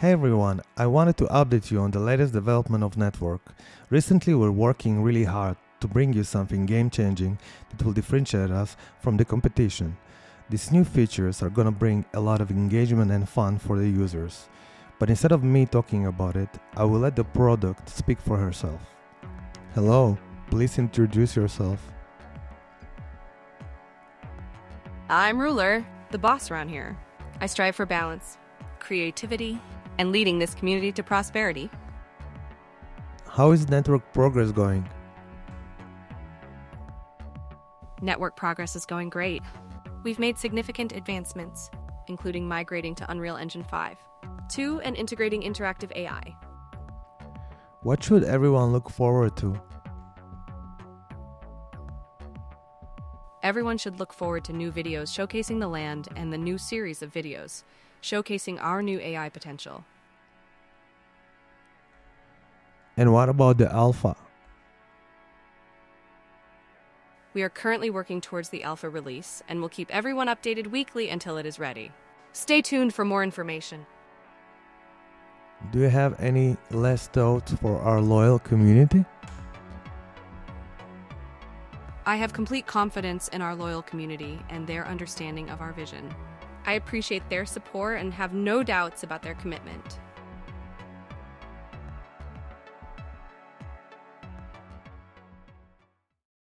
Hey everyone, I wanted to update you on the latest development of NetVRk. Recently, we're working really hard to bring you something game changing that will differentiate us from the competition. These new features are gonna bring a lot of engagement and fun for the users. But instead of me talking about it, I will let the product speak for herself. Hello, please introduce yourself. I'm Ruler, the boss around here. I strive for balance, creativity, and leading this community to prosperity. How is NetVRk progress going? NetVRk progress is going great. We've made significant advancements, including migrating to Unreal Engine 5, 2 and integrating interactive AI. What should everyone look forward to? Everyone should look forward to new videos showcasing the land and the new series of videos showcasing our new AI potential. And what about the alpha? We are currently working towards the alpha release and will keep everyone updated weekly until it is ready. Stay tuned for more information. Do you have any last thoughts for our loyal community? I have complete confidence in our loyal community and their understanding of our vision. I appreciate their support and have no doubts about their commitment.